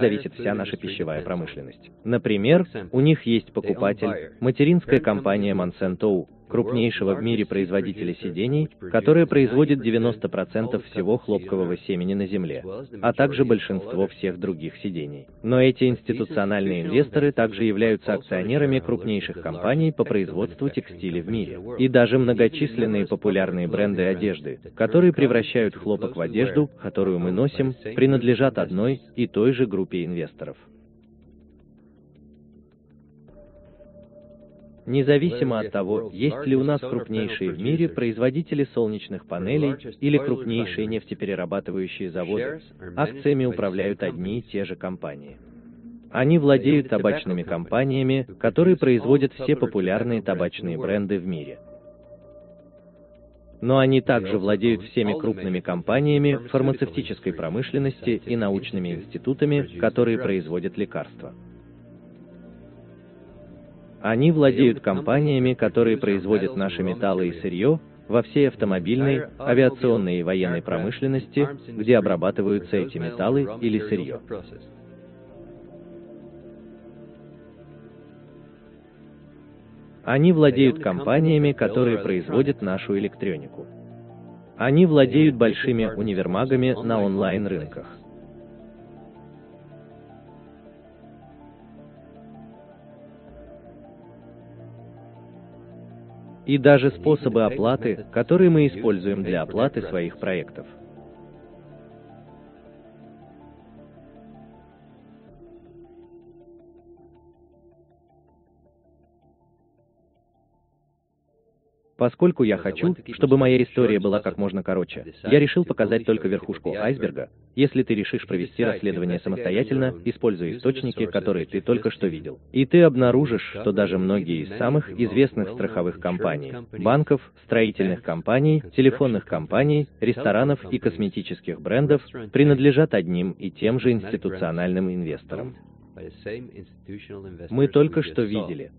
зависит вся наша пищевая промышленность. Например, у них есть покупатель, материнская компания Monsanto, крупнейшего в мире производителя сидений, которая производит 90% всего хлопкового семени на Земле, а также большинство всех других сидений. Но эти институциональные инвесторы также являются акционерами крупнейших компаний по производству текстиля в мире. И даже многочисленные популярные бренды одежды, которые превращают хлопок в одежду, которую мы носим, принадлежат одной и той же группе инвесторов. Независимо от того, есть ли у нас крупнейшие в мире производители солнечных панелей или крупнейшие нефтеперерабатывающие заводы, акциями управляют одни и те же компании. Они владеют табачными компаниями, которые производят все популярные табачные бренды в мире. Но они также владеют всеми крупными компаниями фармацевтической промышленности и научными институтами, которые производят лекарства. Они владеют компаниями, которые производят наши металлы и сырье во всей автомобильной, авиационной и военной промышленности, где обрабатываются эти металлы или сырье. Они владеют компаниями, которые производят нашу электронику. Они владеют большими универмагами на онлайн-рынках. И даже способы оплаты, которые мы используем для оплаты своих проектов. Поскольку я хочу, чтобы моя история была как можно короче, я решил показать только верхушку айсберга. Если ты решишь провести расследование самостоятельно, используя источники, которые ты только что видел. И ты обнаружишь, что даже многие из самых известных страховых компаний, банков, строительных компаний, телефонных компаний, ресторанов и косметических брендов принадлежат одним и тем же институциональным инвесторам. Мы только что видели,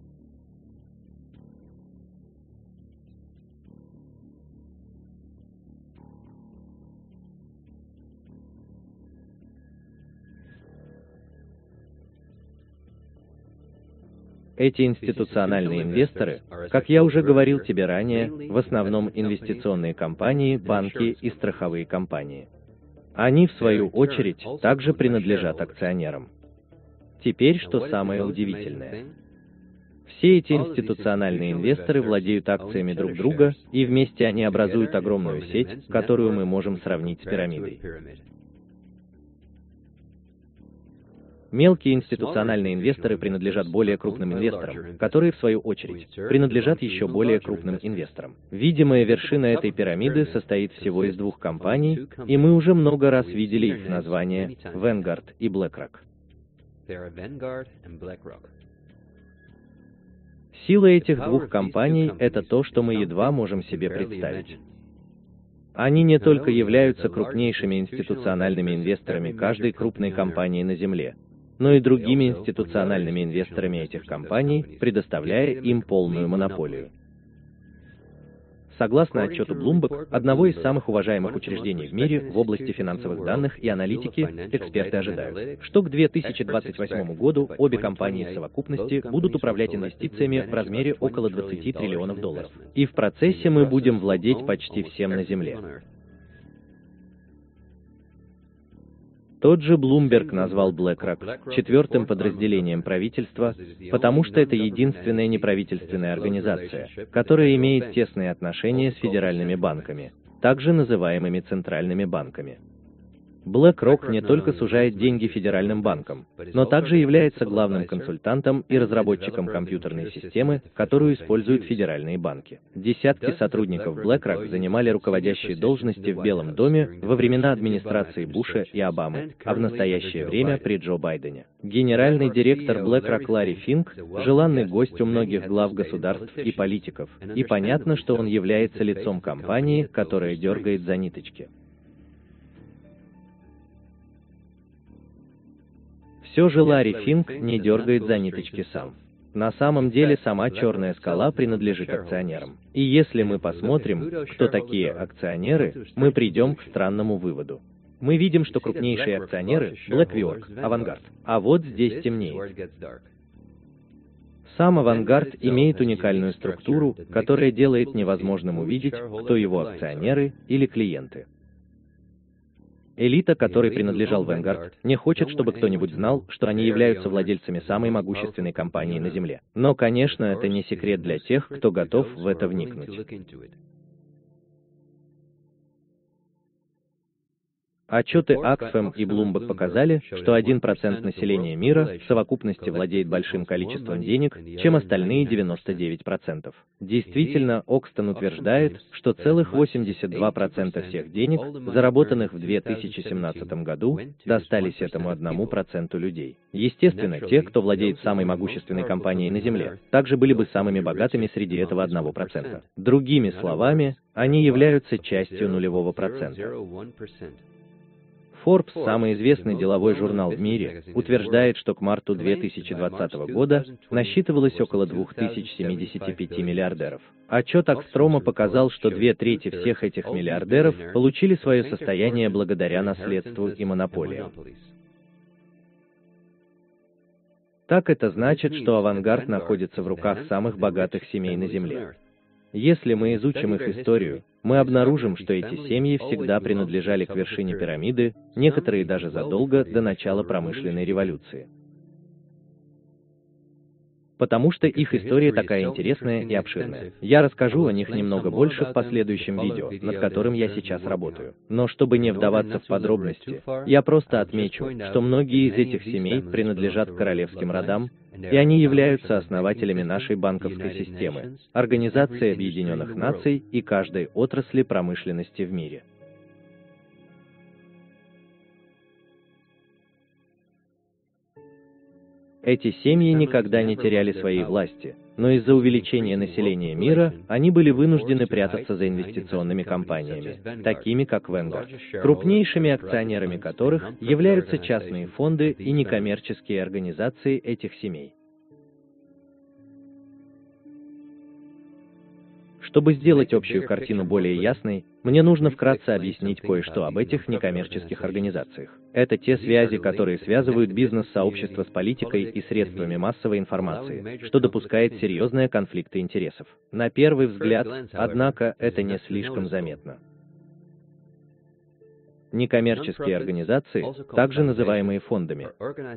Эти институциональные инвесторы, как я уже говорил тебе ранее, в основном инвестиционные компании, банки и страховые компании. Они, в свою очередь, также принадлежат акционерам. Теперь, что самое удивительное. Все эти институциональные инвесторы владеют акциями друг друга, и вместе они образуют огромную сеть, которую мы можем сравнить с пирамидой. Мелкие институциональные инвесторы принадлежат более крупным инвесторам, которые, в свою очередь, принадлежат еще более крупным инвесторам. Видимая вершина этой пирамиды состоит всего из двух компаний, и мы уже много раз видели их названия Vanguard и BlackRock. Сила этих двух компаний — это то, что мы едва можем себе представить. Они не только являются крупнейшими институциональными инвесторами каждой крупной компании на Земле, но и другими институциональными инвесторами этих компаний, предоставляя им полную монополию. Согласно отчету Bloomberg, одного из самых уважаемых учреждений в мире в области финансовых данных и аналитики, эксперты ожидают, что к 2028 году обе компании в совокупности будут управлять инвестициями в размере около 20 триллионов долларов. И в процессе мы будем владеть почти всем на Земле. Тот же Блумберг назвал BlackRock четвертым подразделением правительства, потому что это единственная неправительственная организация, которая имеет тесные отношения с федеральными банками, также называемыми центральными банками. BlackRock не только сужает деньги федеральным банкам, но также является главным консультантом и разработчиком компьютерной системы, которую используют федеральные банки. Десятки сотрудников BlackRock занимали руководящие должности в Белом доме во времена администрации Буша и Обамы, а в настоящее время при Джо Байдене. Генеральный директор BlackRock Ларри Финк – желанный гость у многих глав государств и политиков, и понятно, что он является лицом компании, которая дергает за ниточки. Все же Ларри Финк не дергает за ниточки сам. На самом деле сама черная скала принадлежит акционерам. И если мы посмотрим, кто такие акционеры, мы придем к странному выводу. Мы видим, что крупнейшие акционеры — BlackRock, Авангард. А вот здесь темнее. Сам авангард имеет уникальную структуру, которая делает невозможным увидеть, кто его акционеры или клиенты. Элита, которой принадлежал Vanguard, не хочет, чтобы кто-нибудь знал, что они являются владельцами самой могущественной компании на Земле. Но, конечно, это не секрет для тех, кто готов в это вникнуть. Отчеты Аксфэм и Bloomberg показали, что 1% населения мира в совокупности владеет большим количеством денег, чем остальные 99%. Действительно, Окстон утверждает, что целых 82% всех денег, заработанных в 2017 году, достались этому 1% людей. Естественно, те, кто владеет самой могущественной компанией на Земле, также были бы самыми богатыми среди этого 1%. Другими словами, они являются частью нулевого процента. Forbes, самый известный деловой журнал в мире, утверждает, что к марту 2020 года насчитывалось около 2075 миллиардеров. Отчет Акстрома показал, что две трети всех этих миллиардеров получили свое состояние благодаря наследству и монополиям. Так это значит, что авангард находится в руках самых богатых семей на Земле. Если мы изучим их историю, мы обнаружим, что эти семьи всегда принадлежали к вершине пирамиды, некоторые даже задолго до начала промышленной революции. Потому что их история такая интересная и обширная. Я расскажу о них немного больше в последующем видео, над которым я сейчас работаю. Но чтобы не вдаваться в подробности, я просто отмечу, что многие из этих семей принадлежат королевским родам, и они являются основателями нашей банковской системы, Организации Объединенных Наций и каждой отрасли промышленности в мире. Эти семьи никогда не теряли своей власти, но из-за увеличения населения мира они были вынуждены прятаться за инвестиционными компаниями, такими как Vanguard, крупнейшими акционерами которых являются частные фонды и некоммерческие организации этих семей. Чтобы сделать общую картину более ясной, мне нужно вкратце объяснить кое-что об этих некоммерческих организациях. Это те связи, которые связывают бизнес-сообщество с политикой и средствами массовой информации, что допускает серьезные конфликты интересов. На первый взгляд, однако, это не слишком заметно. Некоммерческие организации, также называемые фондами,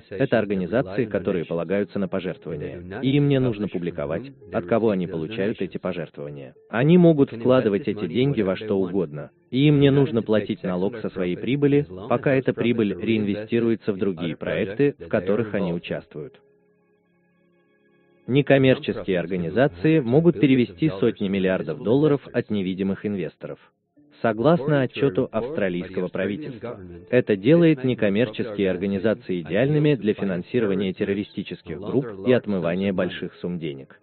это организации, которые полагаются на пожертвования, и им не нужно публиковать, от кого они получают эти пожертвования. Они могут вкладывать эти деньги во что угодно, и им не нужно платить налог со своей прибыли, пока эта прибыль реинвестируется в другие проекты, в которых они участвуют. Некоммерческие организации могут перевести сотни миллиардов долларов от невидимых инвесторов согласно отчету австралийского правительства. Это делает некоммерческие организации идеальными для финансирования террористических групп и отмывания больших сумм денег.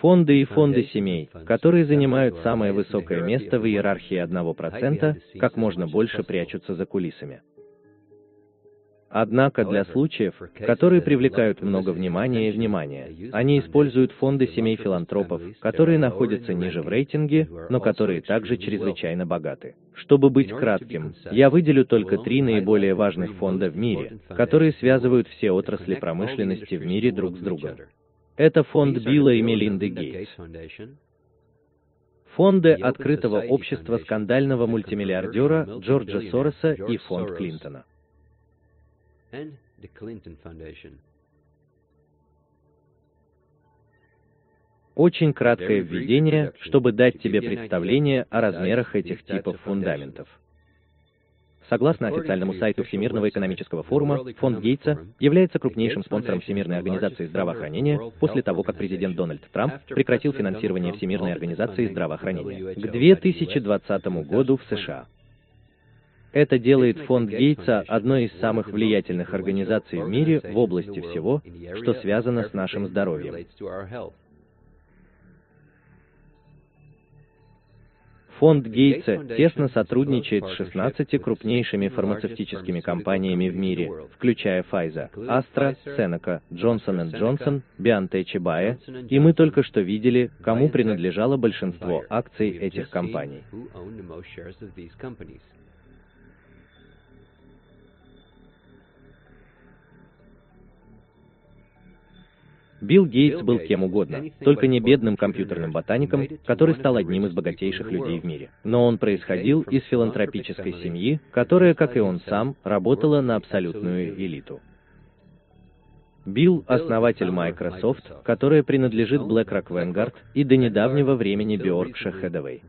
Фонды и фонды семей, которые занимают самое высокое место в иерархии 1%, как можно больше прячутся за кулисами. Однако для случаев, которые привлекают много внимания и внимания, они используют фонды семей филантропов, которые находятся ниже в рейтинге, но которые также чрезвычайно богаты. Чтобы быть кратким, я выделю только три наиболее важных фонда в мире, которые связывают все отрасли промышленности в мире друг с другом. Это фонд Билла и Мелинды Гейтс, фонды открытого общества скандального мультимиллиардера Джорджа Сороса и фонд Клинтона and the Clinton Foundation. Очень краткое введение, чтобы дать тебе представление о размерах этих типов фундаментов. Согласно официальному сайту Всемирного экономического форума, фонд Гейтса является крупнейшим спонсором Всемирной организации здравоохранения после того, как президент Дональд Трамп прекратил финансирование Всемирной организации здравоохранения. К 2020 году в США это делает фонд Гейтса одной из самых влиятельных организаций в мире в области всего, что связано с нашим здоровьем. Фонд Гейтса тесно сотрудничает с 16 крупнейшими фармацевтическими компаниями в мире, включая Pfizer, Astra, Seneca, Johnson Johnson, BioNTech и Bayer, и мы только что видели, кому принадлежало большинство акций этих компаний. Билл Гейтс был кем угодно, только не бедным компьютерным ботаником, который стал одним из богатейших людей в мире. Но он происходил из филантропической семьи, которая, как и он сам, работала на абсолютную элиту. Билл – основатель Microsoft, которая принадлежит BlackRock Vanguard и до недавнего времени Berkshire Hathaway.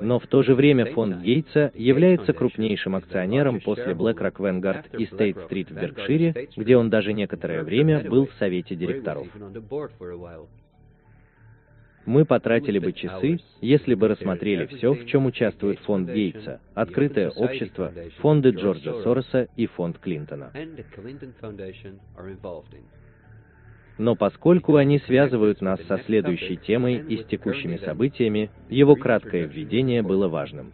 Но в то же время фонд Гейтса является крупнейшим акционером после BlackRock Vanguard и State Street в Беркшире, где он даже некоторое время был в совете директоров. Мы потратили бы часы, если бы рассмотрели все, в чем участвует фонд Гейтса, открытое общество, фонды Джорджа Сороса и фонд Клинтона. Но поскольку они связывают нас со следующей темой и с текущими событиями, его краткое введение было важным.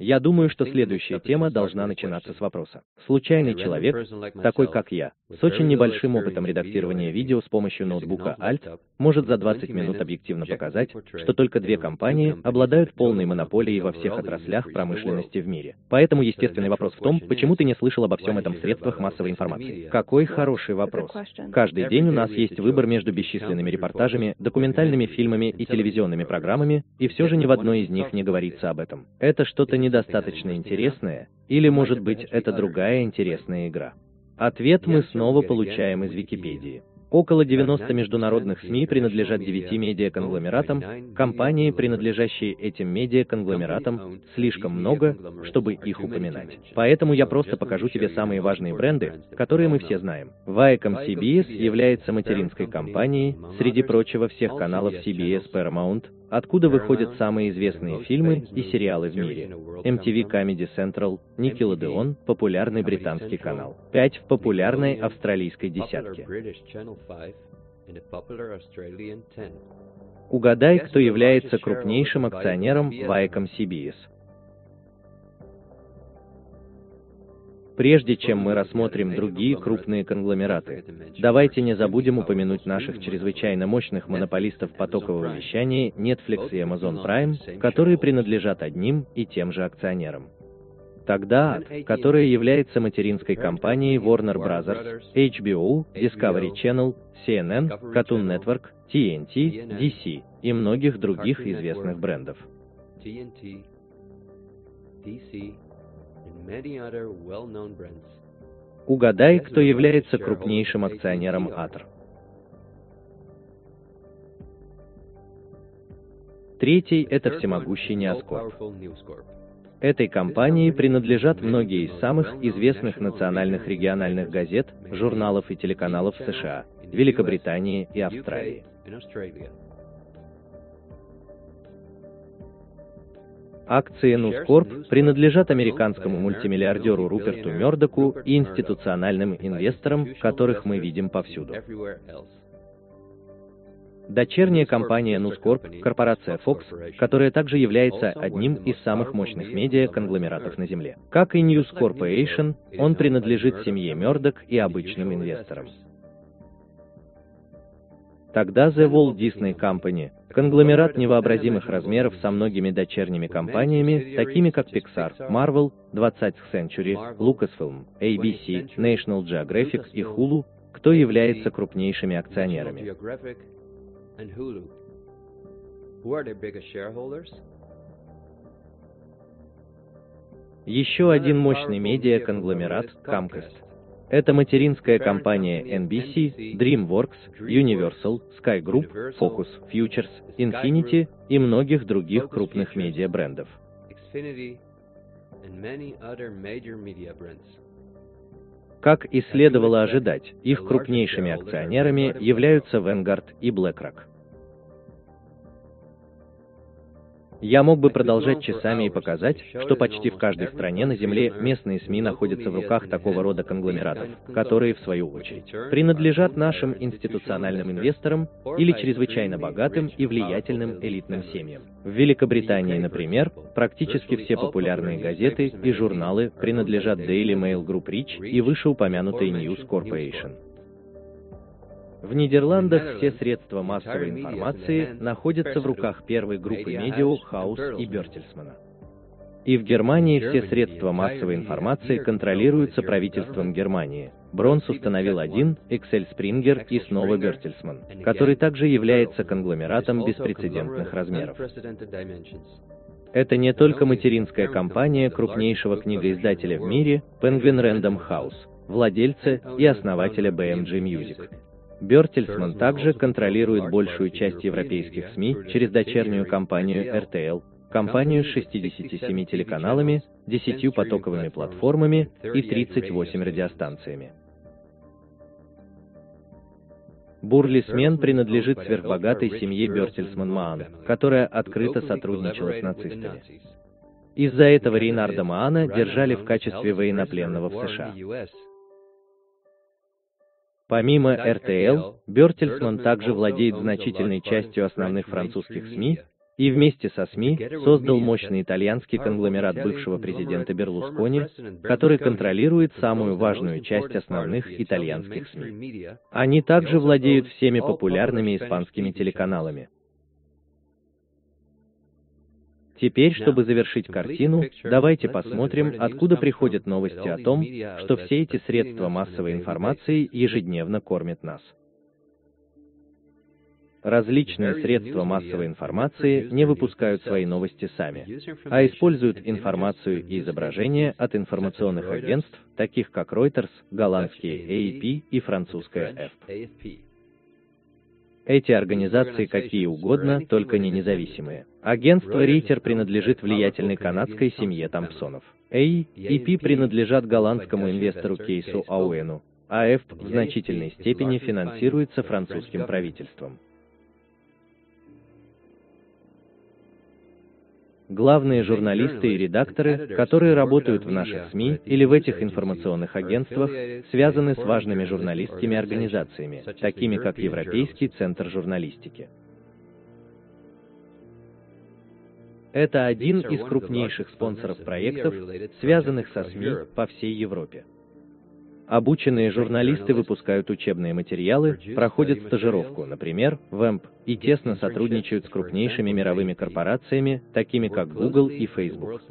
Я думаю, что следующая тема должна начинаться с вопроса. Случайный человек, такой как я, с очень небольшим опытом редактирования видео с помощью ноутбука Alt, может за 20 минут объективно показать, что только две компании обладают полной монополией во всех отраслях промышленности в мире. Поэтому естественный вопрос в том, почему ты не слышал обо всем этом в средствах массовой информации. Какой хороший вопрос. Каждый день у нас есть выбор между бесчисленными репортажами, документальными фильмами и телевизионными программами, и все же ни в одной из них не говорится об этом. Это что-то не недостаточно интересная, или, может быть, это другая интересная игра? Ответ мы снова получаем из Википедии. Около 90 международных СМИ принадлежат 9 медиаконгломератам, компании, принадлежащие этим медиаконгломератам, слишком много, чтобы их упоминать. Поэтому я просто покажу тебе самые важные бренды, которые мы все знаем. Viacom CBS является материнской компанией, среди прочего всех каналов CBS Paramount, откуда выходят самые известные фильмы и сериалы в мире. MTV Comedy Central, Nickelodeon, популярный британский канал. 5 в популярной австралийской десятке. Угадай, кто является крупнейшим акционером Viacom CBS. Прежде чем мы рассмотрим другие крупные конгломераты, давайте не забудем упомянуть наших чрезвычайно мощных монополистов потокового вещания Netflix и Amazon Prime, которые принадлежат одним и тем же акционерам. Тогда которая является материнской компанией Warner Bros., HBO, Discovery Channel, CNN, Cartoon Network, TNT, DC и многих других известных брендов. TNT, DC, Угадай, кто является крупнейшим акционером Атр. Третий – это всемогущий Неоскорп. Этой компании принадлежат многие из самых известных национальных региональных газет, журналов и телеканалов США, Великобритании и Австралии. Акции Нускорп принадлежат американскому мультимиллиардеру Руперту Мёрдоку и институциональным инвесторам, которых мы видим повсюду. Дочерняя компания Нускорп, корпорация Fox, которая также является одним из самых мощных медиа-конгломератов на Земле. Как и News Corporation, он принадлежит семье Мёрдок и обычным инвесторам. Тогда The Walt Disney Company, конгломерат невообразимых размеров со многими дочерними компаниями, такими как Pixar, Marvel, 20th Century, Lucasfilm, ABC, National Geographic и Hulu, кто является крупнейшими акционерами. Еще один мощный медиа-конгломерат – Comcast – это материнская компания NBC, DreamWorks, Universal, Sky Group, Focus, Futures, Infinity и многих других крупных медиа-брендов. Как и следовало ожидать, их крупнейшими акционерами являются Vanguard и BlackRock. Я мог бы продолжать часами и показать, что почти в каждой стране на Земле местные СМИ находятся в руках такого рода конгломератов, которые, в свою очередь, принадлежат нашим институциональным инвесторам или чрезвычайно богатым и влиятельным элитным семьям. В Великобритании, например, практически все популярные газеты и журналы принадлежат Daily Mail Group Rich и вышеупомянутой News Corporation. В Нидерландах все средства массовой информации находятся в руках первой группы медиа Хаус и Бертельсмана. И в Германии все средства массовой информации контролируются правительством Германии. Бронс установил один, Эксель Спрингер и снова Бертельсман, который также является конгломератом беспрецедентных размеров. Это не только материнская компания крупнейшего книгоиздателя в мире Penguin Random House, владельца и основателя BMG Music. Бертельсман также контролирует большую часть европейских СМИ через дочернюю компанию RTL, компанию с 67 телеканалами, 10 потоковыми платформами и 38 радиостанциями. Бурлисмен принадлежит сверхбогатой семье Бертельсман-Маан, которая открыто сотрудничала с нацистами. Из-за этого Рейнарда Маана держали в качестве военнопленного в США. Помимо РТЛ, Бертельсман также владеет значительной частью основных французских СМИ и вместе со СМИ создал мощный итальянский конгломерат бывшего президента Берлускони, который контролирует самую важную часть основных итальянских СМИ. Они также владеют всеми популярными испанскими телеканалами. Теперь, чтобы завершить картину, давайте посмотрим, откуда приходят новости о том, что все эти средства массовой информации ежедневно кормят нас. Различные средства массовой информации не выпускают свои новости сами, а используют информацию и изображения от информационных агентств, таких как Reuters, голландские AEP и французская FP. Эти организации какие угодно, только не независимые. Агентство Рейтер принадлежит влиятельной канадской семье Томпсонов. A и P принадлежат голландскому инвестору Кейсу Ауэну, а F в значительной степени финансируется французским правительством. Главные журналисты и редакторы, которые работают в наших СМИ или в этих информационных агентствах, связаны с важными журналистскими организациями, такими как Европейский центр журналистики. Это один из крупнейших спонсоров проектов, связанных со СМИ по всей Европе. Обученные журналисты выпускают учебные материалы, проходят стажировку, например, в ЭМП, и тесно сотрудничают с крупнейшими мировыми корпорациями, такими как Google и Facebook.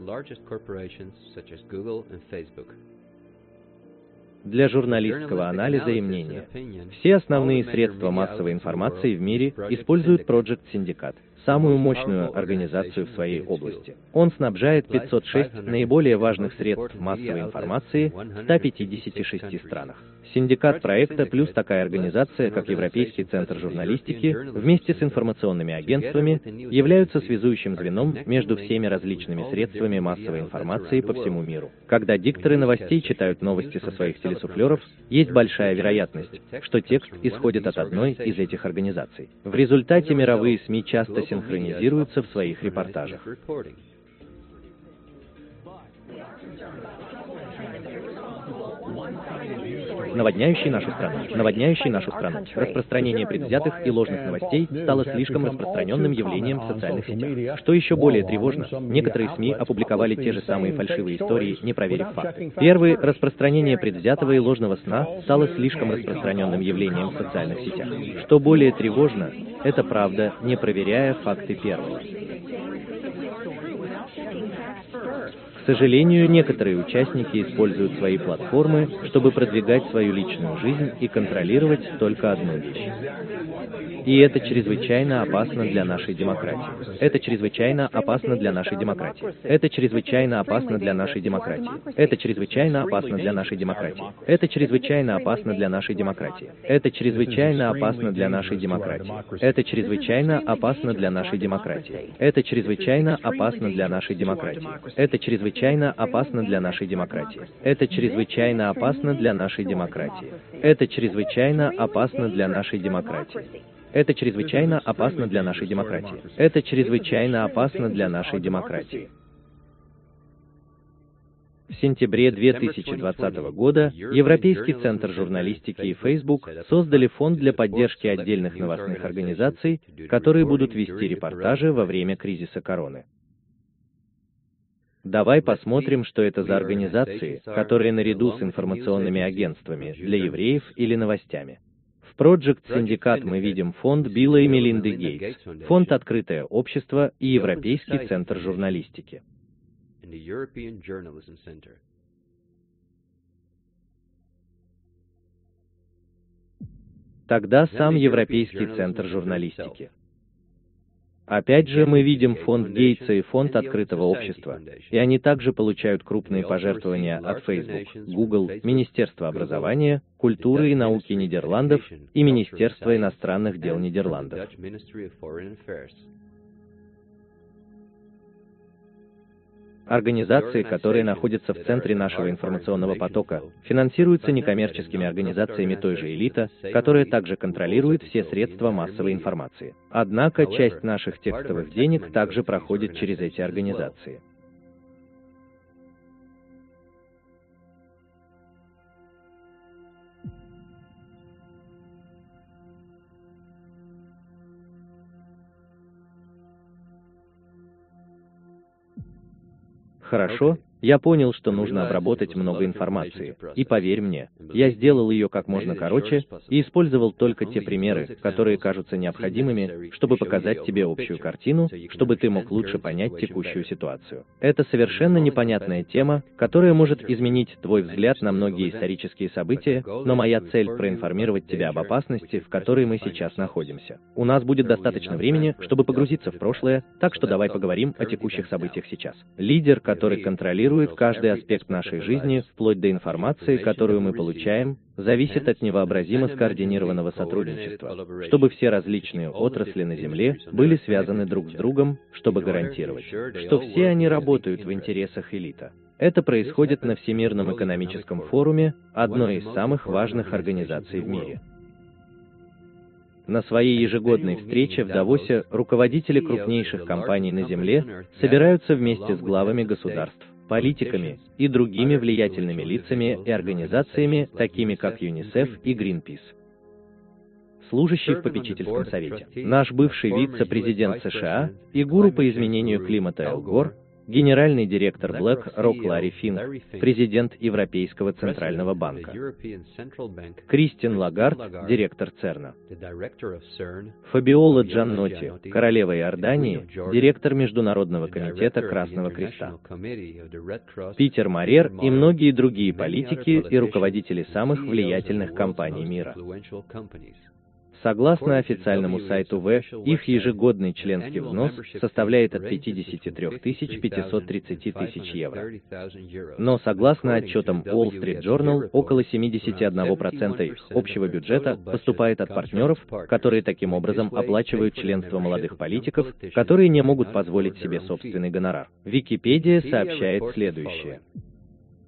Для журналистского анализа и мнения. Все основные средства массовой информации в мире используют Project Syndicate – самую мощную организацию в своей области. Он снабжает 506 наиболее важных средств массовой информации в 156 странах. Синдикат проекта плюс такая организация, как Европейский центр журналистики, вместе с информационными агентствами, являются связующим звеном между всеми различными средствами массовой информации по всему миру. Когда дикторы новостей читают новости со своих телесуфлеров, есть большая вероятность, что текст исходит от одной из этих организаций. В результате мировые СМИ часто синхронизируются в своих репортажах. Наводняющий нашу страну, наводняющий нашу страну. Распространение предвзятых и ложных новостей стало слишком распространенным явлением в социальных сетях. Что еще более тревожно, некоторые СМИ опубликовали те же самые фальшивые истории, не проверив факты. Первый, распространение предвзятого и ложного сна стало слишком распространенным явлением в социальных сетях. Что более тревожно, это правда, не проверяя факты первого. К сожалению, некоторые участники используют свои платформы, чтобы продвигать свою личную жизнь и контролировать только одну вещь. И это чрезвычайно опасно для нашей демократии. Это чрезвычайно опасно для нашей демократии. Это чрезвычайно опасно для нашей демократии. Это чрезвычайно опасно для нашей демократии. Это чрезвычайно опасно для нашей демократии. Это чрезвычайно опасно для нашей демократии. Это чрезвычайно опасно для нашей демократии. Это чрезвычайно опасно для нашей демократии. Это чрезвычайно опасно для нашей демократии. Это чрезвычайно опасно для нашей демократии. Это чрезвычайно опасно для нашей демократии. Это чрезвычайно опасно для нашей демократии. Это чрезвычайно опасно для нашей демократии. В сентябре 2020 года Европейский центр журналистики и Facebook создали фонд для поддержки отдельных новостных организаций, которые будут вести репортажи во время кризиса короны. Давай посмотрим, что это за организации, которые наряду с информационными агентствами для евреев или новостями. В Project Syndicate мы видим фонд Билла и Мелинды Гейтс, фонд «Открытое общество» и Европейский центр журналистики. Тогда сам Европейский центр журналистики. Опять же, мы видим фонд Гейтса и фонд открытого общества, и они также получают крупные пожертвования от Facebook, Google, Министерства образования, культуры и науки Нидерландов и Министерства иностранных дел Нидерландов. Организации, которые находятся в центре нашего информационного потока, финансируются некоммерческими организациями той же элита, которая также контролирует все средства массовой информации. Однако часть наших текстовых денег также проходит через эти организации. Хорошо, я понял, что нужно обработать много информации. И поверь мне, я сделал ее как можно короче и использовал только те примеры, которые кажутся необходимыми, чтобы показать тебе общую картину, чтобы ты мог лучше понять текущую ситуацию. Это совершенно непонятная тема, которая может изменить твой взгляд на многие исторические события, но моя цель проинформировать тебя об опасности, в которой мы сейчас находимся. У нас будет достаточно времени, чтобы погрузиться в прошлое, так что давай поговорим о текущих событиях сейчас. Лидер, который контролирует контролирует каждый аспект нашей жизни, вплоть до информации, которую мы получаем, зависит от невообразимо скоординированного сотрудничества, чтобы все различные отрасли на Земле были связаны друг с другом, чтобы гарантировать, что все они работают в интересах элита. Это происходит на Всемирном экономическом форуме, одной из самых важных организаций в мире. На своей ежегодной встрече в Давосе руководители крупнейших компаний на Земле собираются вместе с главами государств политиками и другими влиятельными лицами и организациями, такими как ЮНИСЕФ и Greenpeace. Служащий в попечительском совете. Наш бывший вице-президент США и гуру по изменению климата Эл Гор генеральный директор BlackRock Ларри Финн, президент Европейского Центрального банка, Кристин Лагард, директор ЦЕРНа, Фабиола Джаннотти, королева Иордании, директор Международного комитета Красного Креста, Питер Марер и многие другие политики и руководители самых влиятельных компаний мира. Согласно официальному сайту В, их ежегодный членский взнос составляет от 53 530 тысяч евро. Но согласно отчетам Wall Street Journal, около 71% общего бюджета поступает от партнеров, которые таким образом оплачивают членство молодых политиков, которые не могут позволить себе собственный гонорар. Википедия сообщает следующее.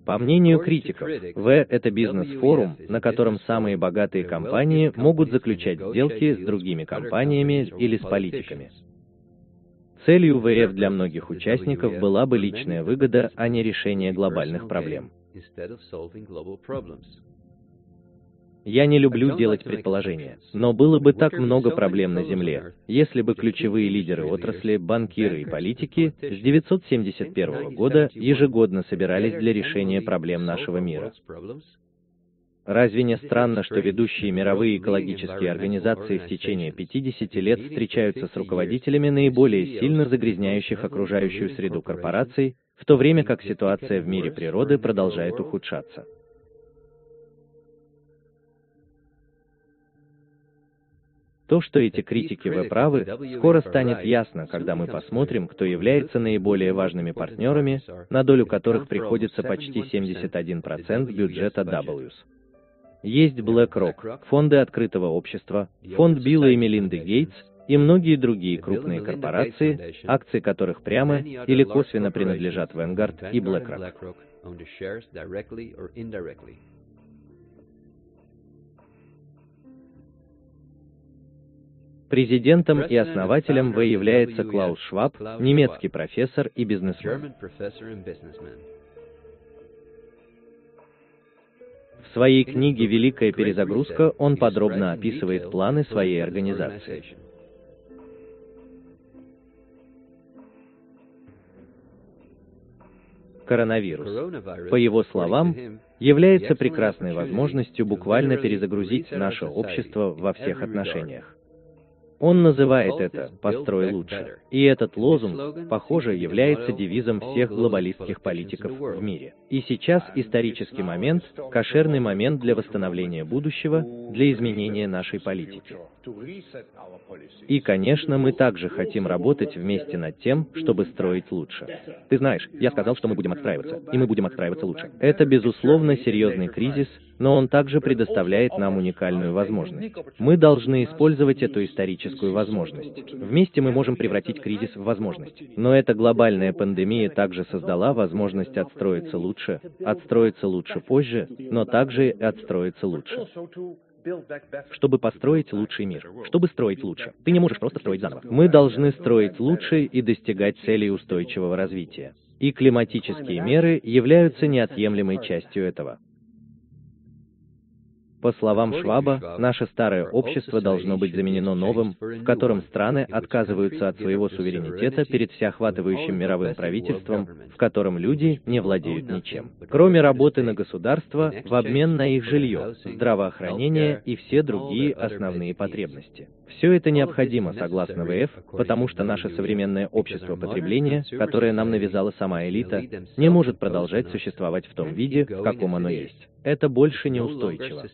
По мнению критиков, В – это бизнес-форум, на котором самые богатые компании могут заключать сделки с другими компаниями или с политиками. Целью ВФ для многих участников была бы личная выгода, а не решение глобальных проблем. Я не люблю делать предположения, но было бы так много проблем на Земле, если бы ключевые лидеры отрасли, банкиры и политики с 1971 года ежегодно собирались для решения проблем нашего мира. Разве не странно, что ведущие мировые экологические организации в течение 50 лет встречаются с руководителями наиболее сильно загрязняющих окружающую среду корпораций, в то время как ситуация в мире природы продолжает ухудшаться? То, что эти критики вы правы, скоро станет ясно, когда мы посмотрим, кто является наиболее важными партнерами, на долю которых приходится почти 71% бюджета WS. Есть BlackRock, фонды открытого общества, фонд Билла и Мелинды Гейтс и многие другие крупные корпорации, акции которых прямо или косвенно принадлежат Vanguard и BlackRock. Президентом и основателем В является Клаус Шваб, немецкий профессор и бизнесмен. В своей книге «Великая перезагрузка» он подробно описывает планы своей организации. Коронавирус, по его словам, является прекрасной возможностью буквально перезагрузить наше общество во всех отношениях. Он называет это «построй лучше». И этот лозунг, похоже, является девизом всех глобалистских политиков в мире. И сейчас исторический момент, кошерный момент для восстановления будущего, для изменения нашей политики. И, конечно, мы также хотим работать вместе над тем, чтобы строить лучше. Ты знаешь, я сказал, что мы будем отстраиваться, и мы будем отстраиваться лучше. Это, безусловно, серьезный кризис, но он также предоставляет нам уникальную возможность. Мы должны использовать эту историческую возможность. Вместе мы можем превратить кризис в возможность. Но эта глобальная пандемия также создала возможность отстроиться лучше, отстроиться лучше позже, но также и отстроиться лучше чтобы построить лучший мир, чтобы строить лучше. Ты не можешь просто строить заново. Мы должны строить лучше и достигать целей устойчивого развития. И климатические меры являются неотъемлемой частью этого. По словам Шваба, наше старое общество должно быть заменено новым, в котором страны отказываются от своего суверенитета перед всеохватывающим мировым правительством, в котором люди не владеют ничем, кроме работы на государство в обмен на их жилье, здравоохранение и все другие основные потребности. Все это необходимо, согласно ВФ, потому что наше современное общество потребления, которое нам навязала сама элита, не может продолжать существовать в том виде, в каком оно есть. Это больше неустойчиво.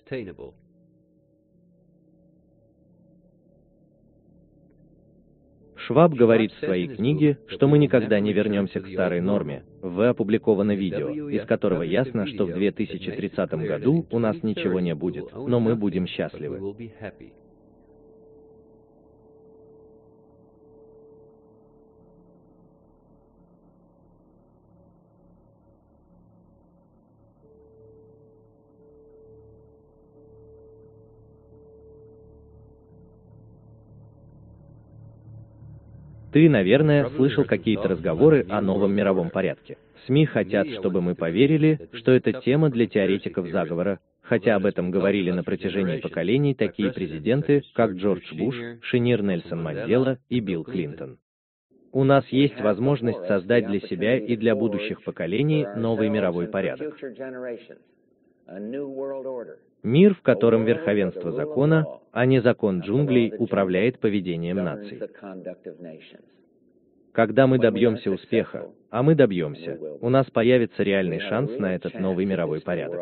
Шваб говорит в своей книге, что мы никогда не вернемся к старой норме. В опубликовано видео, из которого ясно, что в 2030 году у нас ничего не будет, но мы будем счастливы. Ты, наверное, слышал какие-то разговоры о новом мировом порядке. СМИ хотят, чтобы мы поверили, что это тема для теоретиков заговора, хотя об этом говорили на протяжении поколений такие президенты, как Джордж Буш, Шинир Нельсон Мандела и Билл Клинтон. У нас есть возможность создать для себя и для будущих поколений новый мировой порядок. Мир, в котором верховенство закона, а не закон джунглей, управляет поведением наций. Когда мы добьемся успеха, а мы добьемся, у нас появится реальный шанс на этот новый мировой порядок.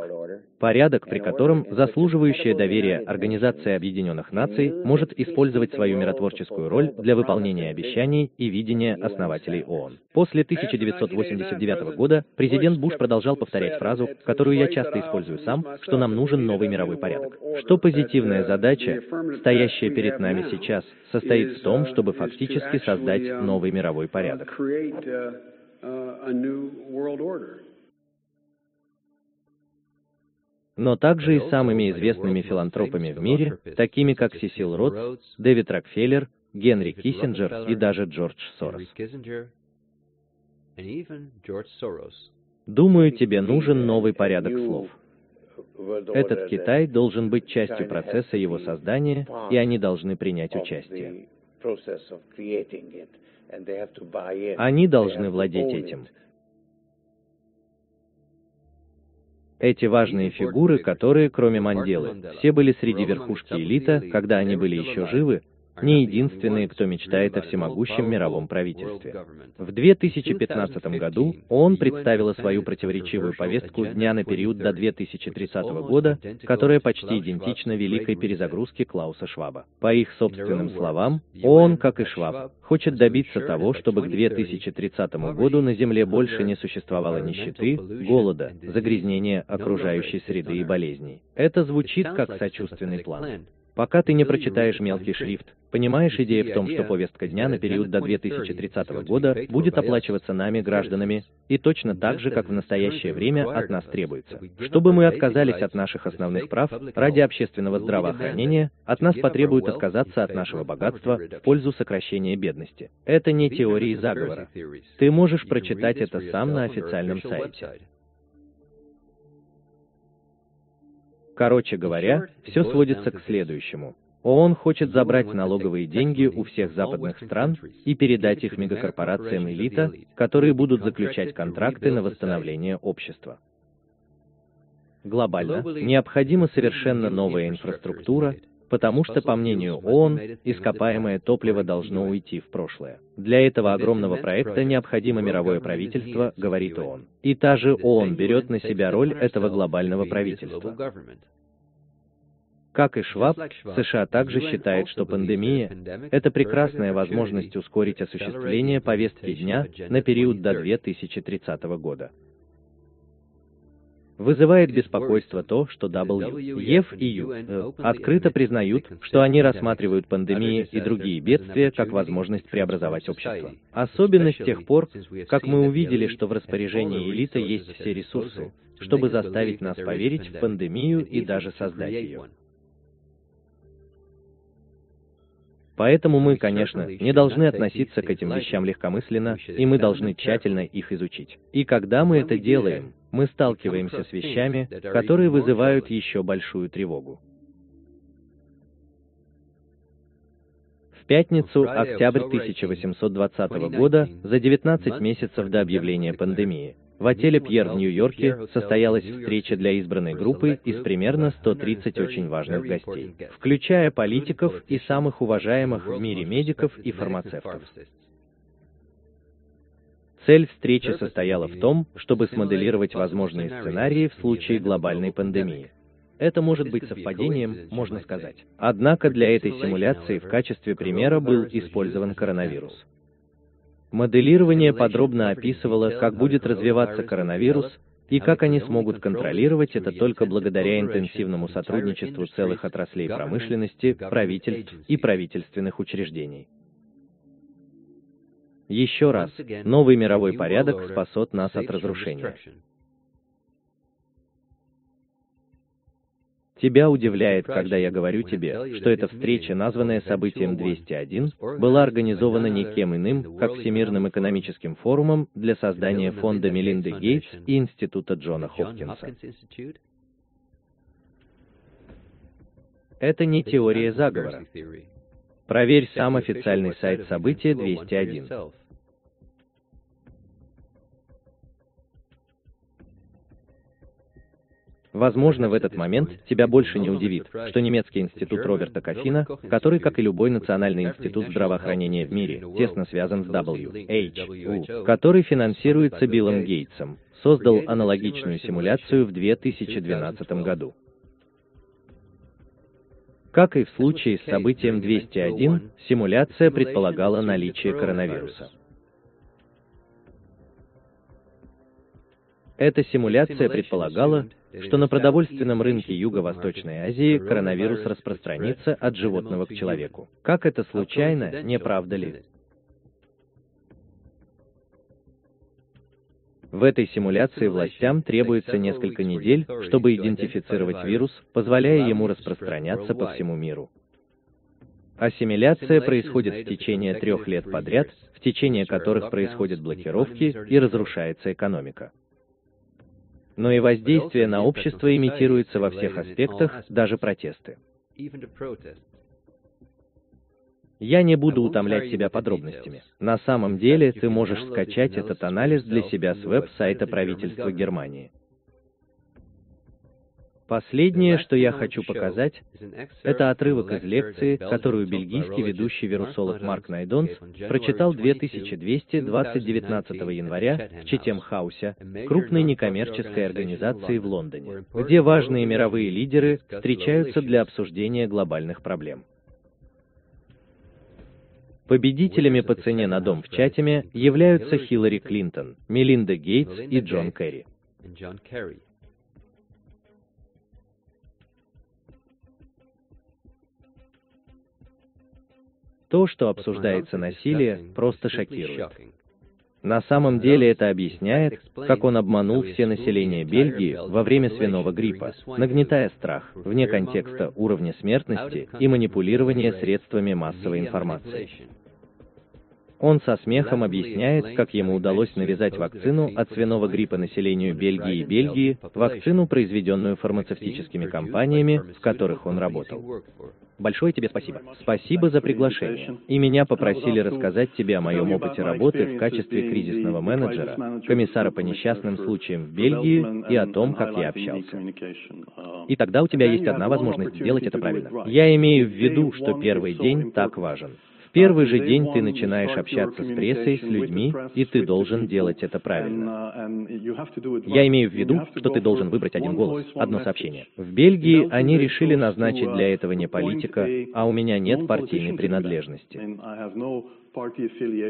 Порядок, при котором заслуживающая доверия Организация Объединенных Наций может использовать свою миротворческую роль для выполнения обещаний и видения основателей ООН. После 1989 года президент Буш продолжал повторять фразу, которую я часто использую сам, что нам нужен новый мировой порядок. Что позитивная задача, стоящая перед нами сейчас, состоит в том, чтобы фактически создать новый мировой порядок. Но также и самыми известными филантропами в мире, такими как Сесил Ротс, Дэвид Рокфеллер, Генри Киссинджер и даже Джордж Сорос. Думаю, тебе нужен новый порядок слов. Этот Китай должен быть частью процесса его создания, и они должны принять участие. Они должны владеть этим. Эти важные фигуры, которые, кроме Манделы, все были среди верхушки элита, когда они были еще живы, не единственные, кто мечтает о всемогущем мировом правительстве. В 2015 году ООН представила свою противоречивую повестку дня на период до 2030 года, которая почти идентична великой перезагрузке Клауса Шваба. По их собственным словам, ООН, как и Шваб, хочет добиться того, чтобы к 2030 году на Земле больше не существовало нищеты, голода, загрязнения окружающей среды и болезней. Это звучит как сочувственный план. Пока ты не прочитаешь мелкий шрифт, понимаешь идея в том, что повестка дня на период до 2030 года будет оплачиваться нами, гражданами, и точно так же, как в настоящее время от нас требуется. Чтобы мы отказались от наших основных прав ради общественного здравоохранения, от нас потребуют отказаться от нашего богатства в пользу сокращения бедности. Это не теории заговора. Ты можешь прочитать это сам на официальном сайте. Короче говоря, все сводится к следующему. ООН хочет забрать налоговые деньги у всех западных стран и передать их мегакорпорациям элита, которые будут заключать контракты на восстановление общества. Глобально необходима совершенно новая инфраструктура, потому что, по мнению ООН, ископаемое топливо должно уйти в прошлое. Для этого огромного проекта необходимо мировое правительство, говорит ООН. И та же ООН берет на себя роль этого глобального правительства. Как и Шваб, США также считает, что пандемия – это прекрасная возможность ускорить осуществление повестки дня на период до 2030 года. Вызывает беспокойство то, что W, ЕФ и Ю э, открыто признают, что они рассматривают пандемии и другие бедствия как возможность преобразовать общество. Особенно с тех пор, как мы увидели, что в распоряжении элиты есть все ресурсы, чтобы заставить нас поверить в пандемию и даже создать ее. Поэтому мы, конечно, не должны относиться к этим вещам легкомысленно, и мы должны тщательно их изучить. И когда мы это делаем, мы сталкиваемся с вещами, которые вызывают еще большую тревогу. В пятницу, октябрь 1820 года, за 19 месяцев до объявления пандемии, в отеле Пьер в Нью-Йорке состоялась встреча для избранной группы из примерно 130 очень важных гостей, включая политиков и самых уважаемых в мире медиков и фармацевтов. Цель встречи состояла в том, чтобы смоделировать возможные сценарии в случае глобальной пандемии. Это может быть совпадением, можно сказать. Однако для этой симуляции в качестве примера был использован коронавирус. Моделирование подробно описывало, как будет развиваться коронавирус и как они смогут контролировать это только благодаря интенсивному сотрудничеству целых отраслей промышленности, правительств и правительственных учреждений. Еще раз, новый мировой порядок спасет нас от разрушения. Тебя удивляет, когда я говорю тебе, что эта встреча, названная событием 201, была организована никем иным, как Всемирным экономическим форумом для создания фонда Мелинды Гейтс и Института Джона Хопкинса. Это не теория заговора. Проверь сам официальный сайт события 201. Возможно, в этот момент тебя больше не удивит, что немецкий институт Роберта Кофина, который, как и любой национальный институт здравоохранения в мире, тесно связан с WHO, который финансируется Биллом Гейтсом, создал аналогичную симуляцию в 2012 году. Как и в случае с событием 201, симуляция предполагала наличие коронавируса. Эта симуляция предполагала, что на продовольственном рынке Юго-Восточной Азии коронавирус распространится от животного к человеку. Как это случайно, не правда ли? В этой симуляции властям требуется несколько недель, чтобы идентифицировать вирус, позволяя ему распространяться по всему миру. Ассимиляция происходит в течение трех лет подряд, в течение которых происходят блокировки и разрушается экономика. Но и воздействие на общество имитируется во всех аспектах, даже протесты. Я не буду утомлять тебя подробностями. На самом деле, ты можешь скачать этот анализ для себя с веб-сайта правительства Германии. Последнее, что я хочу показать, это отрывок из лекции, которую бельгийский ведущий вирусолог Марк Найдонс прочитал 2200 19 января в Чатем-хаусе, крупной некоммерческой организации в Лондоне, где важные мировые лидеры встречаются для обсуждения глобальных проблем. Победителями по цене на дом в Чатеме являются Хиллари Клинтон, Мелинда Гейтс и Джон Керри. То, что обсуждается насилие, просто шокирует. На самом деле это объясняет, как он обманул все население Бельгии во время свиного гриппа, нагнетая страх, вне контекста уровня смертности и манипулирования средствами массовой информации. Он со смехом объясняет, как ему удалось навязать вакцину от свиного гриппа населению Бельгии и Бельгии, вакцину, произведенную фармацевтическими компаниями, в которых он работал. Большое тебе спасибо. Спасибо за приглашение. И меня попросили рассказать тебе о моем опыте работы в качестве кризисного менеджера, комиссара по несчастным случаям в Бельгии и о том, как я общался. И тогда у тебя есть одна возможность сделать это правильно. Я имею в виду, что первый день так важен первый же день ты начинаешь общаться с прессой, с людьми, и ты должен делать это правильно. Я имею в виду, что ты должен выбрать один голос, одно сообщение. В Бельгии они решили назначить для этого не политика, а у меня нет партийной принадлежности.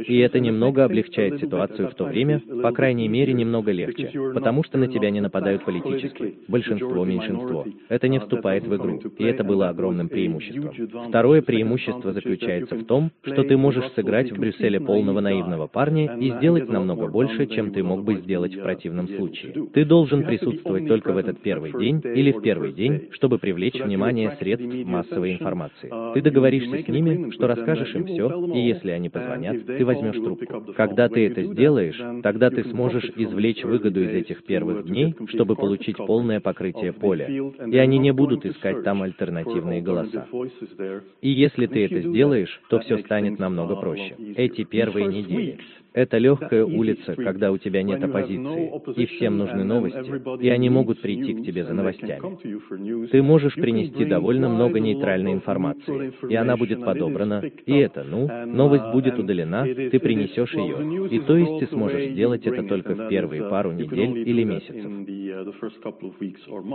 И это немного облегчает ситуацию в то время, по крайней мере, немного легче, потому что на тебя не нападают политически, большинство, меньшинство. Это не вступает в игру, и это было огромным преимуществом. Второе преимущество заключается в том, что ты можешь сыграть в Брюсселе полного наивного парня и сделать намного больше, чем ты мог бы сделать в противном случае. Ты должен присутствовать только в этот первый день или в первый день, чтобы привлечь внимание средств массовой информации. Ты договоришься с ними, что расскажешь им все, и если они позвонят, ты возьмешь трубку. Когда ты это сделаешь, тогда ты сможешь извлечь выгоду из этих первых дней, чтобы получить полное покрытие поля, и они не будут искать там альтернативные голоса. И если ты это сделаешь, то все станет намного проще. Эти первые недели. Это легкая улица, когда у тебя нет оппозиции, и всем нужны новости, и они могут прийти к тебе за новостями. Ты можешь принести довольно много нейтральной информации, и она будет подобрана, и это, ну, новость будет удалена, ты принесешь ее, и то есть ты сможешь сделать это только в первые пару недель или месяцев.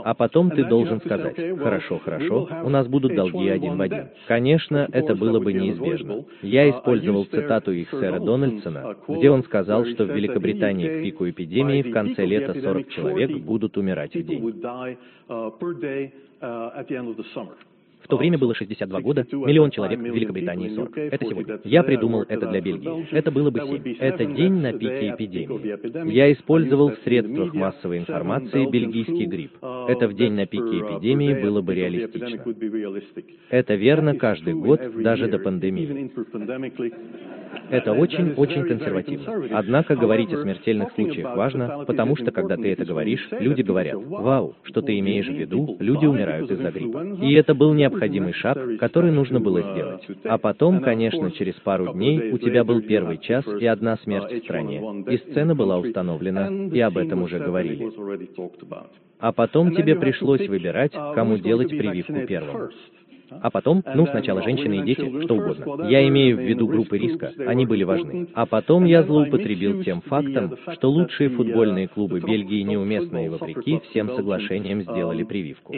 А потом ты должен сказать, хорошо, хорошо, у нас будут долги один в один. Конечно, это было бы неизбежно. Я использовал цитату их сэра Дональдсона, где он сказал, что в Великобритании к пику эпидемии в конце лета 40 человек будут умирать в день. В то время было 62 года, миллион человек в Великобритании 40. Это сегодня. Я придумал это для Бельгии. Это было бы 7. Это день на пике эпидемии. Я использовал в средствах массовой информации бельгийский грипп. Это в день на пике эпидемии было бы реалистично. Это верно каждый год, даже до пандемии. Это очень-очень консервативно. Однако говорить о смертельных случаях важно, потому что когда ты это говоришь, люди говорят, «Вау, что ты имеешь в виду, люди умирают из-за гриппа». И это был необходимый шаг, который нужно было сделать. А потом, конечно, через пару дней у тебя был первый час и одна смерть в стране. И сцена была установлена, и об этом уже говорили. А потом тебе пришлось выбирать, кому делать прививку первым. А потом, ну, сначала женщины и дети, что угодно. Я имею в виду группы риска, они были важны. А потом я злоупотребил тем фактом, что лучшие футбольные клубы Бельгии неуместные вопреки всем соглашениям сделали прививку.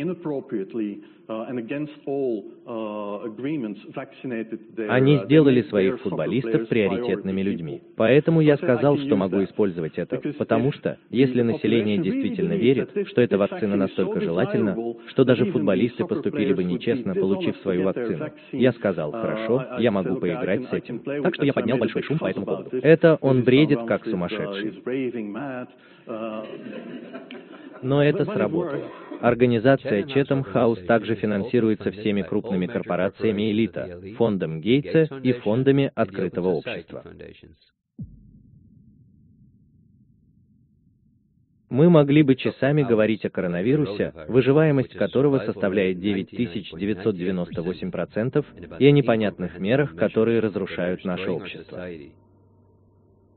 Они сделали своих футболистов приоритетными людьми. Поэтому я сказал, что могу использовать это, потому что, если население действительно верит, что эта вакцина настолько желательна, что даже футболисты поступили бы нечестно, получив свою вакцину, я сказал, хорошо, я могу поиграть с этим. Так что я поднял большой шум по этому поводу. Это он бредит как сумасшедший. Но это сработало. Организация Chatham House также финансируется всеми крупными корпорациями элита, фондом Гейтса и фондами открытого общества. Мы могли бы часами говорить о коронавирусе, выживаемость которого составляет 9998%, и о непонятных мерах, которые разрушают наше общество.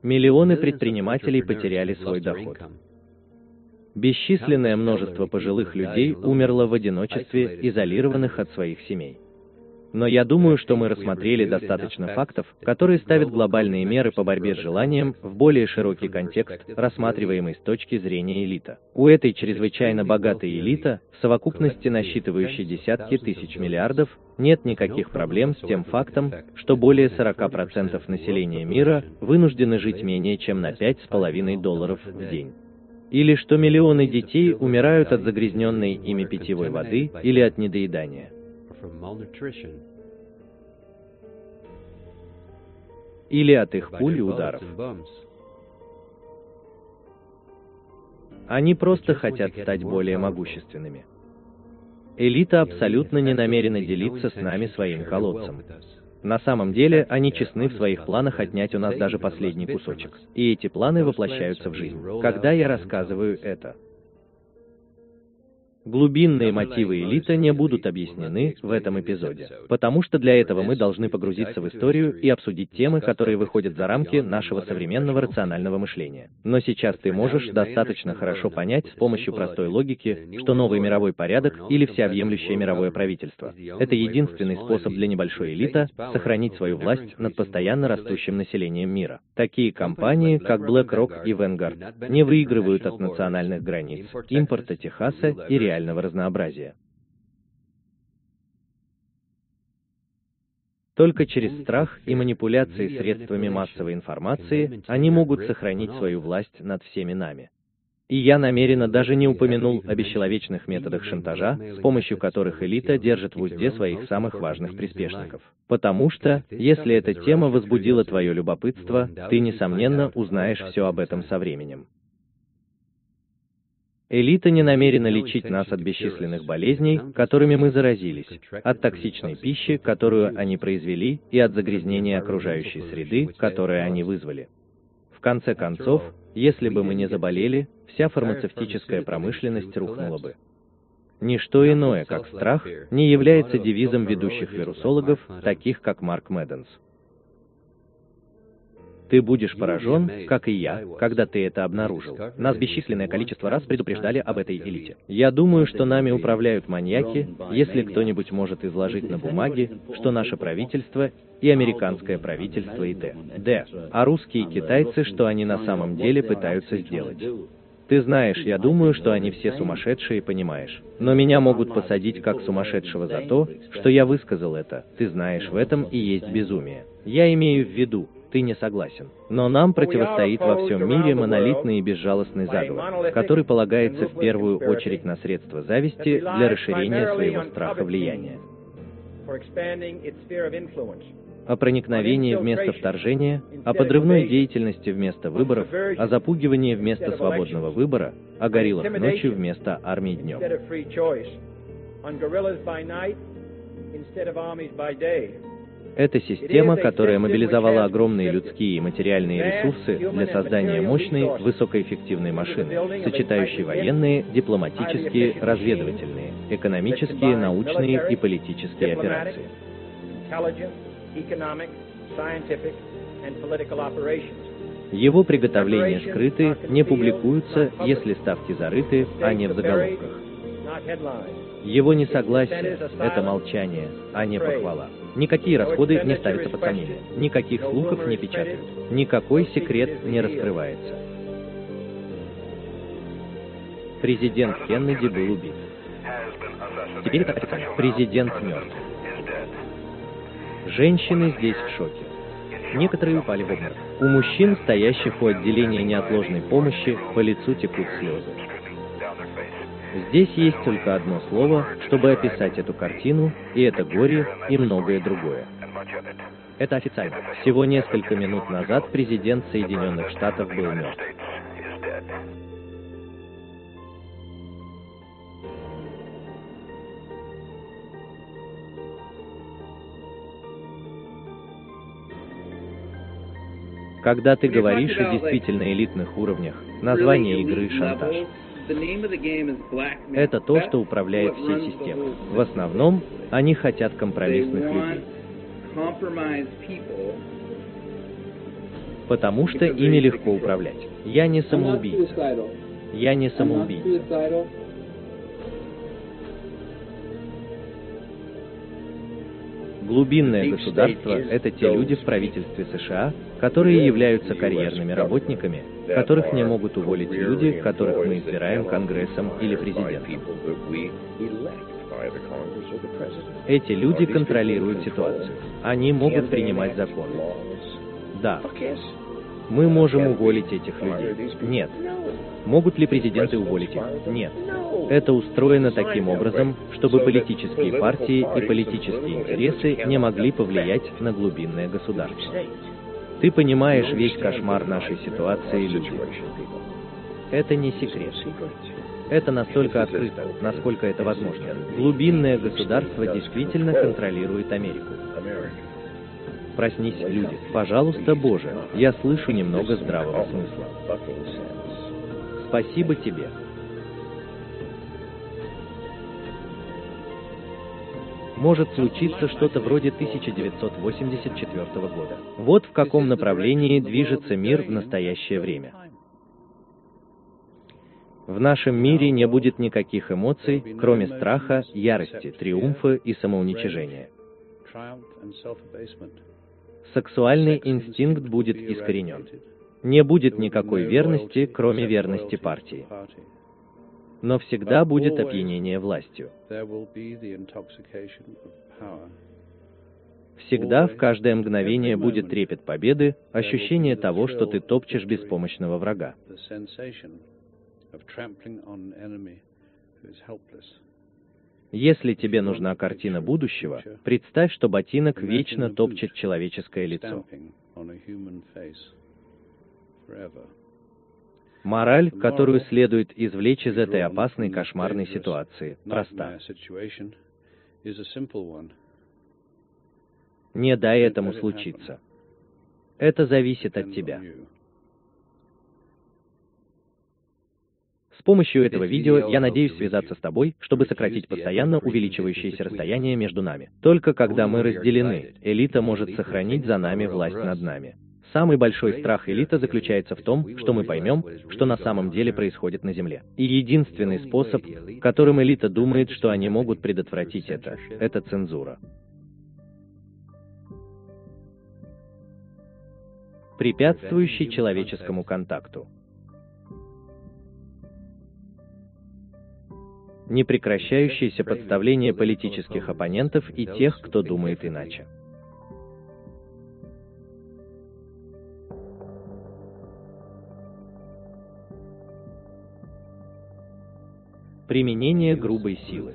Миллионы предпринимателей потеряли свой доход. Бесчисленное множество пожилых людей умерло в одиночестве, изолированных от своих семей. Но я думаю, что мы рассмотрели достаточно фактов, которые ставят глобальные меры по борьбе с желанием в более широкий контекст, рассматриваемый с точки зрения элита. У этой чрезвычайно богатой элита, в совокупности насчитывающей десятки тысяч миллиардов, нет никаких проблем с тем фактом, что более 40% населения мира вынуждены жить менее чем на 5,5 долларов в день или что миллионы детей умирают от загрязненной ими питьевой воды или от недоедания. или от их пуль и ударов. Они просто хотят стать более могущественными. Элита абсолютно не намерена делиться с нами своим колодцем. На самом деле, они честны в своих планах отнять у нас даже последний кусочек. И эти планы воплощаются в жизнь. Когда я рассказываю это, Глубинные мотивы элиты не будут объяснены в этом эпизоде, потому что для этого мы должны погрузиться в историю и обсудить темы, которые выходят за рамки нашего современного рационального мышления. Но сейчас ты можешь достаточно хорошо понять с помощью простой логики, что новый мировой порядок или всеобъемлющее мировое правительство — это единственный способ для небольшой элиты сохранить свою власть над постоянно растущим населением мира. Такие компании, как BlackRock и Vanguard, не выигрывают от национальных границ, импорта Техаса и реальности реального разнообразия. Только через страх и манипуляции средствами массовой информации они могут сохранить свою власть над всеми нами. И я намеренно даже не упомянул о бесчеловечных методах шантажа, с помощью которых элита держит в узде своих самых важных приспешников. Потому что, если эта тема возбудила твое любопытство, ты, несомненно, узнаешь все об этом со временем. Элита не намерена лечить нас от бесчисленных болезней, которыми мы заразились, от токсичной пищи, которую они произвели, и от загрязнения окружающей среды, которое они вызвали. В конце концов, если бы мы не заболели, вся фармацевтическая промышленность рухнула бы. Ничто иное, как страх, не является девизом ведущих вирусологов, таких как Марк Мэдденс. Ты будешь поражен, как и я, когда ты это обнаружил. Нас бесчисленное количество раз предупреждали об этой элите. Я думаю, что нами управляют маньяки, если кто-нибудь может изложить на бумаге, что наше правительство и американское правительство и Т. Д. А русские и китайцы, что они на самом деле пытаются сделать. Ты знаешь, я думаю, что они все сумасшедшие, понимаешь. Но меня могут посадить как сумасшедшего за то, что я высказал это. Ты знаешь, в этом и есть безумие. Я имею в виду, ты не согласен. Но нам противостоит во всем мире монолитный и безжалостный заговор, который полагается в первую очередь на средства зависти для расширения своего страха влияния. О проникновении вместо вторжения, о подрывной деятельности вместо выборов, о запугивании вместо свободного выбора, о гориллах ночью вместо армии днем. Это система, которая мобилизовала огромные людские и материальные ресурсы для создания мощной, высокоэффективной машины, сочетающей военные, дипломатические, разведывательные, экономические, научные и политические операции. Его приготовления скрыты, не публикуются, если ставки зарыты, а не в заголовках. Его несогласие — это молчание, а не похвала. Никакие расходы не ставятся под сомнение, никаких слухов не печатают, никакой секрет не раскрывается. Президент Кеннеди был убит. Теперь это официально. Президент мертв. Женщины здесь в шоке. Некоторые упали в обморок. У мужчин, стоящих у отделения неотложной помощи, по лицу текут слезы. Здесь есть только одно слово, чтобы описать эту картину, и это горе, и многое другое. Это официально. Всего несколько минут назад президент Соединенных Штатов был мертв. Когда ты говоришь о действительно элитных уровнях, название игры — шантаж. Это то, что управляет всей системой. В основном, они хотят компромиссных людей. Потому что ими легко управлять. Я не самоубийца. Я не самоубийца. Глубинное государство — это те люди в правительстве США, которые являются карьерными работниками, которых не могут уволить люди, которых мы избираем Конгрессом или президентом. Эти люди контролируют ситуацию. Они могут принимать законы. Да. Мы можем уволить этих людей. Нет. Могут ли президенты уволить их? Нет. Это устроено таким образом, чтобы политические партии и политические интересы не могли повлиять на глубинное государство. Ты понимаешь весь кошмар нашей ситуации, люди. Это не секрет. Это настолько открыто, насколько это возможно. Глубинное государство действительно контролирует Америку. Проснись, люди. Пожалуйста, Боже, я слышу немного здравого смысла. Спасибо тебе. Может случиться что-то вроде 1984 года. Вот в каком направлении движется мир в настоящее время. В нашем мире не будет никаких эмоций, кроме страха, ярости, триумфа и самоуничижения. Сексуальный инстинкт будет искоренен. Не будет никакой верности, кроме верности партии но всегда будет опьянение властью. Всегда в каждое мгновение будет трепет победы, ощущение того, что ты топчешь беспомощного врага. Если тебе нужна картина будущего, представь, что ботинок вечно топчет человеческое лицо. Мораль, которую следует извлечь из этой опасной кошмарной ситуации, проста. Не дай этому случиться. Это зависит от тебя. С помощью этого видео я надеюсь связаться с тобой, чтобы сократить постоянно увеличивающееся расстояние между нами. Только когда мы разделены, элита может сохранить за нами власть над нами. Самый большой страх элита заключается в том, что мы поймем, что на самом деле происходит на Земле. И единственный способ, которым элита думает, что они могут предотвратить это, это цензура. Препятствующий человеческому контакту. Непрекращающееся подставление политических оппонентов и тех, кто думает иначе. Применение грубой силы.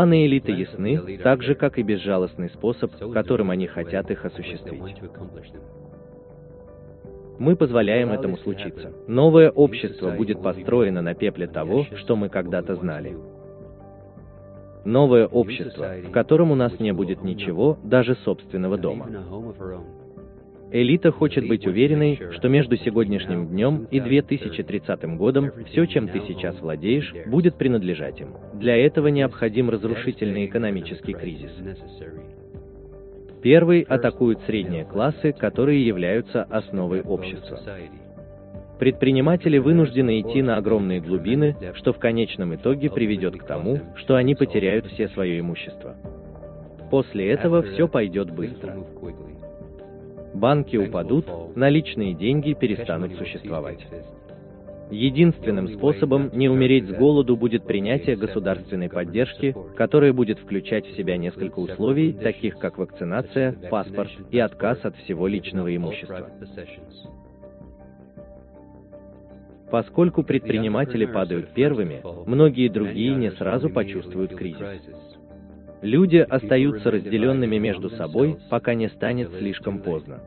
Планы элиты ясны, так же, как и безжалостный способ, которым они хотят их осуществить. Мы позволяем этому случиться. Новое общество будет построено на пепле того, что мы когда-то знали. Новое общество, в котором у нас не будет ничего, даже собственного дома. Элита хочет быть уверенной, что между сегодняшним днем и 2030 годом все, чем ты сейчас владеешь, будет принадлежать им. Для этого необходим разрушительный экономический кризис. Первый атакует средние классы, которые являются основой общества. Предприниматели вынуждены идти на огромные глубины, что в конечном итоге приведет к тому, что они потеряют все свое имущество. После этого все пойдет быстро банки упадут, наличные деньги перестанут существовать. Единственным способом не умереть с голоду будет принятие государственной поддержки, которая будет включать в себя несколько условий, таких как вакцинация, паспорт и отказ от всего личного имущества. Поскольку предприниматели падают первыми, многие другие не сразу почувствуют кризис. Люди остаются разделенными между собой, пока не станет слишком поздно.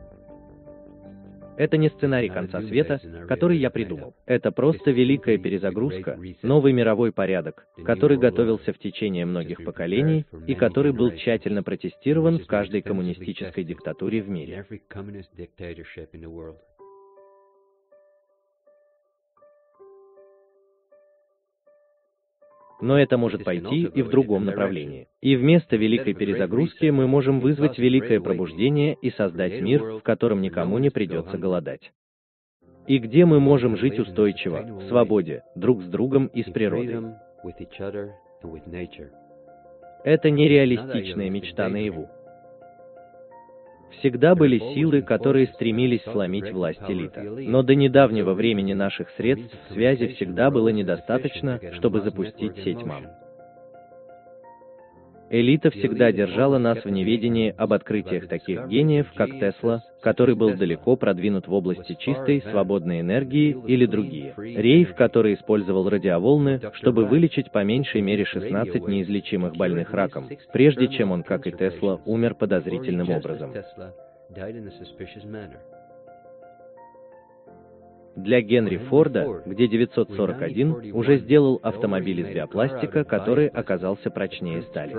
Это не сценарий конца света, который я придумал. Это просто великая перезагрузка, новый мировой порядок, который готовился в течение многих поколений и который был тщательно протестирован в каждой коммунистической диктатуре в мире. Но это может пойти и в другом направлении. И вместо великой перезагрузки мы можем вызвать великое пробуждение и создать мир, в котором никому не придется голодать. И где мы можем жить устойчиво, в свободе, друг с другом и с природой. Это нереалистичная мечта наяву. Всегда были силы, которые стремились сломить власть элита. Но до недавнего времени наших средств связи всегда было недостаточно, чтобы запустить сеть МАМ. Элита всегда держала нас в неведении об открытиях таких гениев, как Тесла, который был далеко продвинут в области чистой, свободной энергии или другие. Рейв, который использовал радиоволны, чтобы вылечить по меньшей мере 16 неизлечимых больных раком, прежде чем он, как и Тесла, умер подозрительным образом. Для Генри Форда, где 941 уже сделал автомобиль из биопластика, который оказался прочнее стали.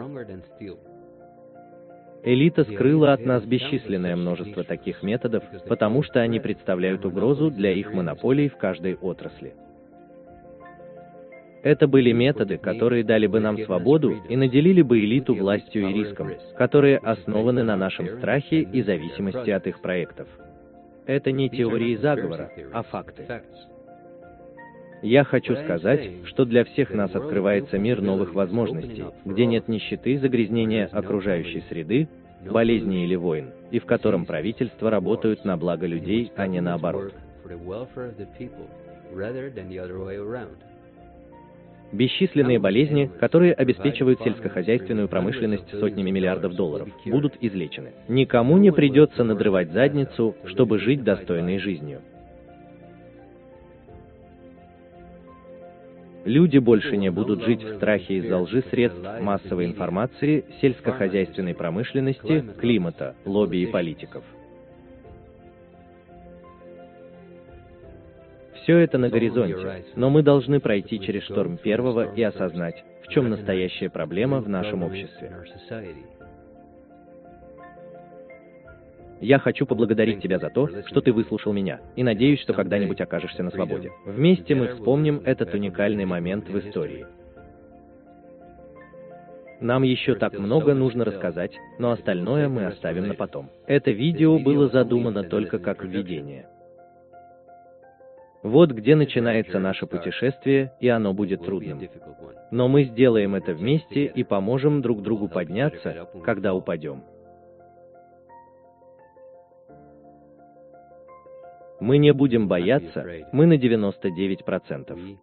Элита скрыла от нас бесчисленное множество таких методов, потому что они представляют угрозу для их монополий в каждой отрасли. Это были методы, которые дали бы нам свободу и наделили бы элиту властью и риском, которые основаны на нашем страхе и зависимости от их проектов. Это не теории заговора, а факты. Я хочу сказать, что для всех нас открывается мир новых возможностей, где нет нищеты, загрязнения окружающей среды, болезней или войн, и в котором правительства работают на благо людей, а не наоборот бесчисленные болезни, которые обеспечивают сельскохозяйственную промышленность сотнями миллиардов долларов, будут излечены. Никому не придется надрывать задницу, чтобы жить достойной жизнью. Люди больше не будут жить в страхе из-за лжи средств массовой информации, сельскохозяйственной промышленности, климата, лобби и политиков. Все это на горизонте, но мы должны пройти через шторм первого и осознать, в чем настоящая проблема в нашем обществе. Я хочу поблагодарить тебя за то, что ты выслушал меня, и надеюсь, что когда-нибудь окажешься на свободе. Вместе мы вспомним этот уникальный момент в истории. Нам еще так много нужно рассказать, но остальное мы оставим на потом. Это видео было задумано только как введение. Вот где начинается наше путешествие, и оно будет трудным. Но мы сделаем это вместе и поможем друг другу подняться, когда упадем. Мы не будем бояться, мы на 99%.